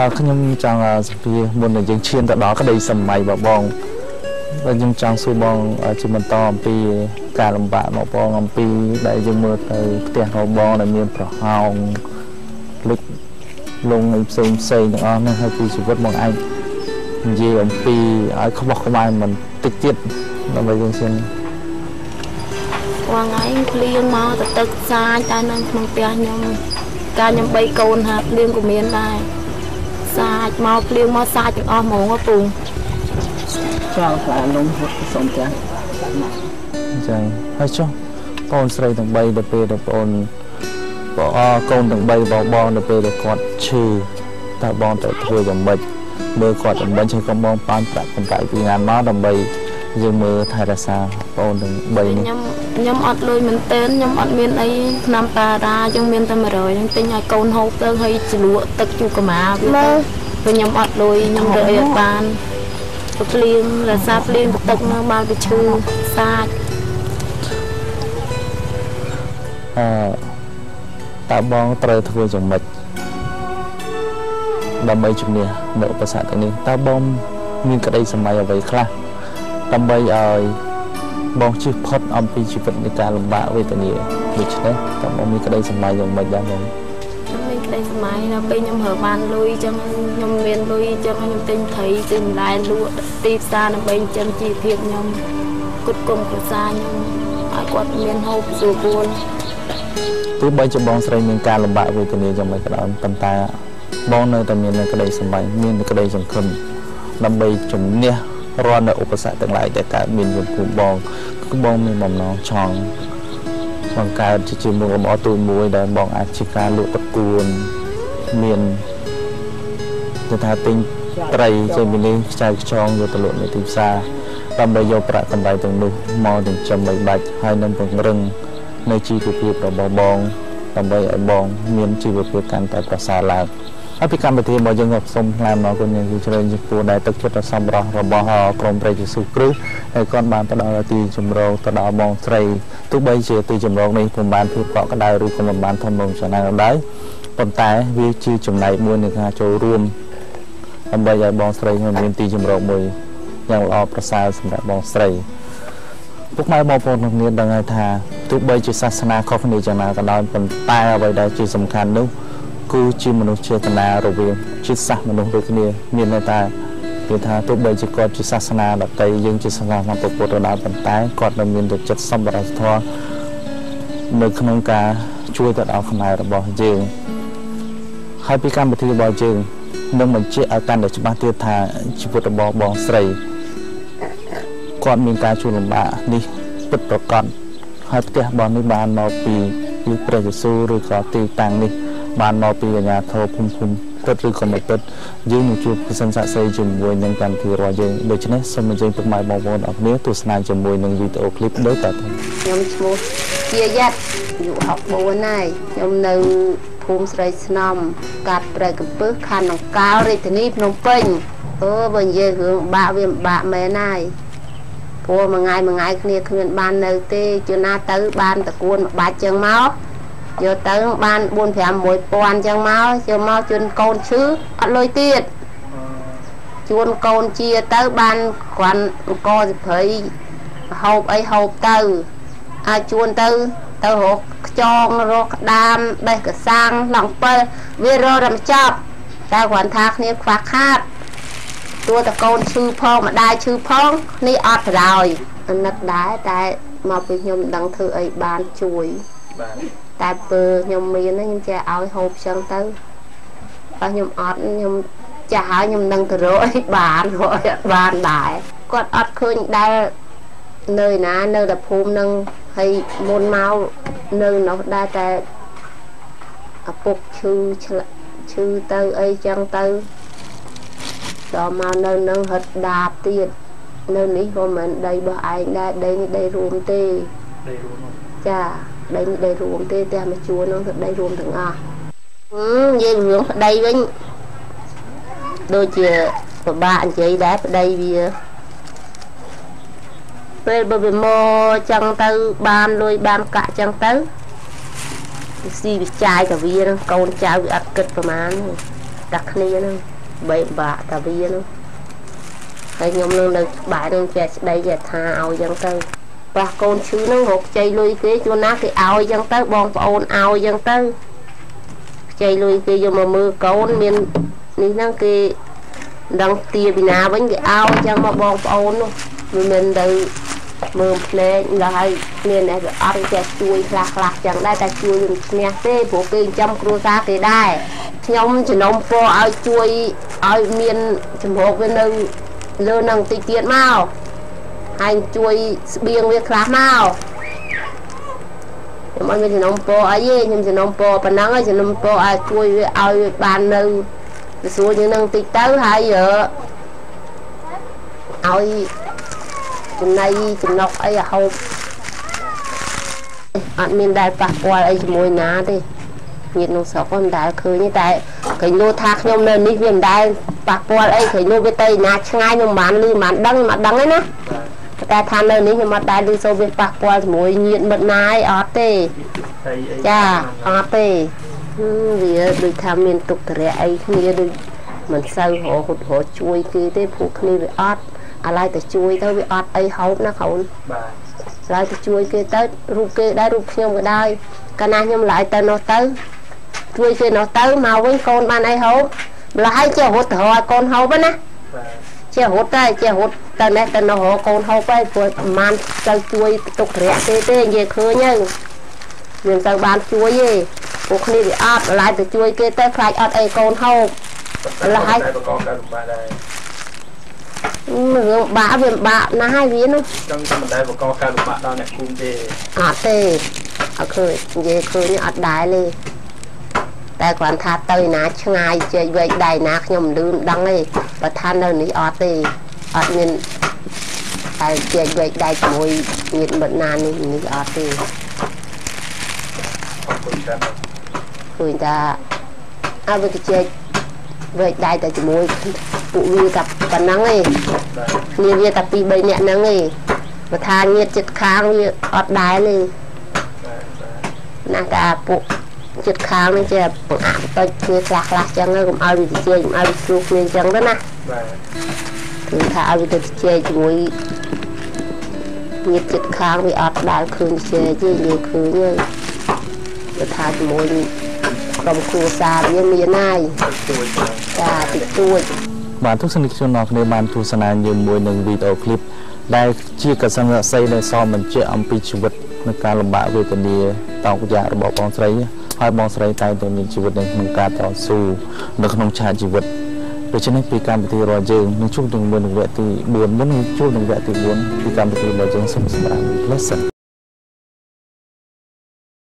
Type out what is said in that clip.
អឺខ្ញុំចង់សម្ភារមុននឹងយើងឈានទៅដល់ក្តីសម័យបងបងហើយខ្ញុំចង់សួរបងជាបន្តអំពីការលំបាករបស់បងអំពីដែលយើងមើលទៅផ្ទះរបស់បងដែលមានប្រហោងលឹកលងនៃផ្សេងផ្សេងទាំងអស់នោះហើយពីជីវិតបងអាចនិយាយអំពីឲ្យខ្វះក្បាយមិនតិចទៀតដើម្បីយើងសិនបងថ្ងៃភ្លៀងមកទៅទឹកសាយតែនៅក្នុងផ្ទះខ្ញុំកាលខ្ញុំបីកូនហាភ្លៀងក៏មានដែរ សាច់មកភ្លៀងមកសាច់ទាំងអស់ហ្មងពូចង់ខ្លានំហត់សុំចាអញ្ចឹងហើយចុះកូនស្រីទាំង3ទៅពេលទៅបងបងអកូនទាំង3បងបងទៅពេលដែលគាត់ឈឺតើបងទៅធ្វើយ៉ាងម៉េចមើលគាត់ចំណេញហើយកុំបងប៉ាន់ប្រាក់បង្កាយពីណាមកដើម្បីយើងមើលថែរក្សាបងទាំង3នេះខ្ញុំ ខ្ញុំអត់លុយមែនទែនខ្ញុំអត់មានអីឆ្នាំតារាយើងមានតែ100ខ្ញុំទិញឲ្យកូនហូបទៅហើយជ្លក់ទឹកជូកម៉ាវាទៅព្រោះខ្ញុំអត់លុយខ្ញុំរើអត់បានភ្លៀងរសាភ្លៀងទឹកមកបានវាឈឺសាច់អឺតើបងត្រូវធ្វើយ៉ាងម៉េចដើម្បីជំនះនៅឧបសគ្គទាំងនេះតើបងមានក្តីសម័យអ្វីខ្លះដើម្បីឲ្យ បងជិះផុតអំពីជីវិតនៃការលំបាកវេទនាដូច្នេះតើបងមានក្តីសម័យយ៉ាងម៉េចដែរបងខ្ញុំមានក្តីសម័យដល់ពេលខ្ញុំរើបានលុយចឹងខ្ញុំមានលុយចឹងខ្ញុំទិញត្រីទិញបន្លែលក់ទីផ្សារដើម្បីចិញ្ចឹមជីវភាពខ្ញុំគុតគុំគ្រួសារខ្ញុំឲ្យគាត់មានហូបស្រួលពួនទោះបីជាបងស្រីមានការលំបាកវេទនាយ៉ាងម៉េចក៏ដោយប៉ុន្តែបងនៅតែមានក្តីសម័យមានក្តីសង្ឃឹមដើម្បីជំនះ រាល់នៅឧបសគ្គទាំងឡាយដែលកើតមានចំពោះបងគឺបងមានបំណងចង់បង្កើតជាជាមុខរបរទូមួយដែលបងអាចជាការលក់តគួនមានគេថាទិញត្រីចេញពីនេះខ្ចៅខ្ចងយកទៅលក់នៅទីផ្សារដើម្បីយកប្រាក់កម្រៃទាំងនោះមកចិញ្ចឹមបីបាច់ហើយនឹងពង្រឹងនៅជីវភាពរបស់បងដើម្បីឲ្យបង មានជីវភាពកាន់តែប្រសើរឡើង ហើយពីកម្មវិធីរបស់យើងក៏សូមថ្លែងអំណរគុណយ៉ាងជ្រាលចំពោះដែលទឹកចិត្តដ៏សម្រស់របស់ក្រុមព្រះយេស៊ូវគ្រីស្ទហើយគាត់បានទៅដល់ទីជំរកទៅដល់បងស្រីទោះបីជាទីជំរកនេះពុំបានភាពកក់ក្ដៅឬក៏មិនបានធំលំចំណៅដែរប៉ុន្តែវាជាចំណែកមួយនៃការចូលរួមដើម្បីឲ្យបងស្រីមានទីជំរកមួយយ៉ាងល្អប្រសើរសម្រាប់បងស្រីពុកម៉ែបងប្អូនទាំងគ្នាដឹងហើយថាទោះបីជាសាសនាខុសគ្នាយ៉ាងណាក៏ដោយប៉ុន្តែអ្វីដែលជាសំខាន់នោះ គឺជាមនុស្សចេតនារវាងជាតិសាសន៍មនុស្សដូចគ្នាមានន័យថាគេថាទោះបីជាគាត់ជាសាសនាដតីយើងជាសាសនាពុទ្ធទៅដល់ប៉ុន្តែគាត់នៅមានចិត្តសម្បរធម៌នៅក្នុងការជួយទៅដល់ខ្មែររបស់យើងហើយពីកម្មវិធីរបស់យើងនឹងបញ្ជាក់ឲ្យកាន់តែច្បាស់ទៀតថាជីវិតរបស់បងស្រីគាត់មានការជួបលំបាកនេះពិតប្រកបហើយផ្ទះរបស់នេះបានមកពីពីព្រះយេស៊ូវឬក៏ទីតាំងនេះ បានមកពីអាជ្ញាធរភូមិភូមិពិតឬក៏មិនពិតយើងនឹងជួបប្រសិនស័ក្តិសិទ្ធិជាមួយនឹងកម្មវិធីរបស់យើងដូច្នេះសូមអញ្ជើញពុកម៉ែបងប្អូនអរគ្នាទស្សនាជាមួយនឹងវីដេអូឃ្លីបដូចតទៅខ្ញុំឈ្មោះជាយ៉ាត់អាយុ64ហើយខ្ញុំនៅភូមិស្រីស្នំកាត់ព្រៃកំពឹសខណ្ឌអង្កោរាជធានីភ្នំពេញអូបើនិយាយរឿងបាក់វាបាក់មែនហើយព្រោះមួយថ្ងៃមួយថ្ងៃគ្នាគ្មានបាននៅទេជួនណាទៅបានតគួនមួយបាច់ចឹងមក យកទៅបាន4 5 1000អញ្ចឹងមកយកមកជូនកូនឈឺអត់លុយទៀតជួនកូនជាទៅបានគ្រាន់អង្គសិភ័យហូបអីហូបទៅអាចជួនទៅទៅរកខ្យងរកក្តាមបេះកសាំងឡងពិលវាររំចប់តែគ្រាន់ថាគ្នាខ្វះខាតតួតកូនឈឺផងម្ដាយឈឺផងគ្នាអត់ប្រយោជន៍អាណិតដែរតែមកពីខ្ញុំមិនដឹងធ្វើអីបានជួយបាទ តែពើខ្ញុំមានខ្ញុំចេះឲ្យហូបចឹងទៅបើខ្ញុំអត់ខ្ញុំចាស់ហើយខ្ញុំនឹងទៅរកអីបានរកអត់បានដែរគាត់អត់ឃើញដែលនៅណានៅតែភូមិនឹងហើយមុនមកនៅនោះដែរតែឪពុកឈឺឈឺទៅអីចឹងទៅដល់មកនៅនឹងហិតដាបទៀតនៅនេះក៏មិនដីរបស់ឯងដែរដីនេះដីរួមទេដីរួមចា ដីដីរួមទេផ្ទះមួយជួរនោះគឺដីរួមទាំងអស់អឺនិយាយរឿងប្តីវិញដូចជាពិបាកនិយាយដែរប្តីវាពេលបើវាមកចឹងទៅបានលុយបានកាក់ចឹងទៅស៊ីវិចាយតាវានឹងកូនចៅវាអត់គិតប្រមាណតែគ្នាហ្នឹងបីបាក់តាវាហ្នឹងហើយខ្ញុំនឹងនៅក្បែរនឹងជាស្ដីជាថាឲ្យចឹងទៅ ប៉ះកូនឈឺហ្នឹងរកខ្ចីលុយគេជួនណាគេឲ្យចឹងទៅបងប្អូនឲ្យចឹងទៅខ្ចីលុយគេយកមកមើលកូនមាននេះហ្នឹងគេដឹងទាពីណាវិញគេឲ្យចឹងមកបងប្អូននោះមិនមែនទៅមើលភ្នែកដល់ហើយមានតែអត់ចេះជួយខ្លះខ្លះចឹងដែរតែជួយនឹងឈ្នះទេព្រោះគេចិញ្ចឹមគ្រួសារគេដែរខ្ញុំចំណុំពរឲ្យជួយឲ្យមានចម្រោកវានៅលើនឹងតិចទៀតមក ហើយជួយស្បៀងវាខ្លះមកខ្ញុំអត់មានចំណុំពរអីទេខ្ញុំចំណុំពរប៉ុណ្ណឹងហើយចំណុំពរឲ្យជួយវាឲ្យវាបាននៅស្រួលជាងនឹងតិចទៅហើយឲ្យចំណៃចំណុកអីហូបអត់មានដែលប៉ះពាល់អីជាមួយណាទេញាតិនោះស្រុកមិនដែលឃើញទេតែគេលោថាខ្ញុំនៅនេះវាមិនដែលប៉ះពាល់អីគេលោវាទៅណាឆ្ងាយខ្ញុំមិនបានឮមិនដឹងមិនដឹងទេណា តែថានៅនេះខ្ញុំអត់ដែលឮសូរវាប៉ះពាល់ជាមួយញាតិមិត្តណាអីអត់ទេចាអត់ទេវាដូចថាមានទុកតរៈអីគ្នាដូចមិនសូវរហូតរជួយគេទេព្រោះគ្នាវាអត់អាឡ័យទៅជួយទៅវាអត់អីហូបណាកូនបាទឡើយទៅជួយគេទៅរូបគេដែររូបខ្ញុំក៏ដែរកាលណាខ្ញុំឡើយទៅនោះទៅជួយគេនោះទៅមកវិញកូនបានអីហូបម្ល៉េះចេះរត់ទៅឲ្យកូនហូបណាចេះរត់តែចេះរត់ ទៅនេះទៅនោះកូនហូបទៅព្រោះប្រហែលទៅជួយទុករយៈគេទេនិយាយឃើញហើយមានទៅបានជួយទេពួកគ្នាវាអត់ម្ល៉េះទៅជួយគេទៅខ្លាចអត់អីកូនហូបម្ល៉េះតែប្រកបការលំបាកដែររឿងបាក់វាបាក់ណាស់ហើយវានោះចឹងតែមិនដែលបកកការលំបាកដល់អ្នកគុំទេអត់ទេអត់ឃើញនិយាយឃើញអត់ដែរទេតែគ្រាន់ថាទៅណាឆ្ងាយជែកវែកដៃណាខ្ញុំមិនលឺមិនដឹងទេបើថានៅនេះអត់ទេ អត់មានតែជែកវែកដៃជាមួយញាតិមិត្តណានេះនេះអត់ទេឃើញថាអើវាទៅជែកវែកដៃតែជាមួយពួកវាតែប៉ុណ្ណឹងឯងគ្នាវាតែ2 3នាក់ហ្នឹងឯងបើថាញាតចិត្តខាងវាអត់ដែរទេណាកាពួកចិត្តខាងនេះចេះបង្អាក់ទៅគ្នាខ្លះខ្លះចឹងទៅកុំឲ្យវាជែកកុំឲ្យវាស្រួលគ្នាចឹងទៅណាបាទ គឺថាឲ្យវាទៅជែកជាមួយញាតចិត្តខាងវាអត់ដែលឃើញជែកទេនិយាយឃើញទេបើថាជាមួយក្រុមគ្រួសារវាមានហើយចាតិចតួចបាទទស្សនិកជនអ្នកគ្នាបានទស្សនាយើងមួយនឹងវីដេអូឃ្លីបដែលជាកសិណរស័យដែលសមបញ្ជាក់អំពីជីវិតនៃការលំបាកវេទនាតោកយ៉ារបស់បងស្រីហើយបងស្រីតែងតែមានជីវិតនៅក្នុងការតស៊ូនៅក្នុងឆាកជីវិត ដូច្នេះពីកម្មវិធីរបស់យើងនឹងជួបនឹងមួយនឹងវគ្គទី4មុននឹងជួបនឹងវគ្គទី4ពីកម្មវិធីរបស់យើងសូមសម្រាប់ lesson